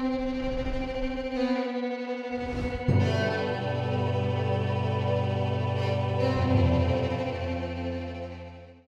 Música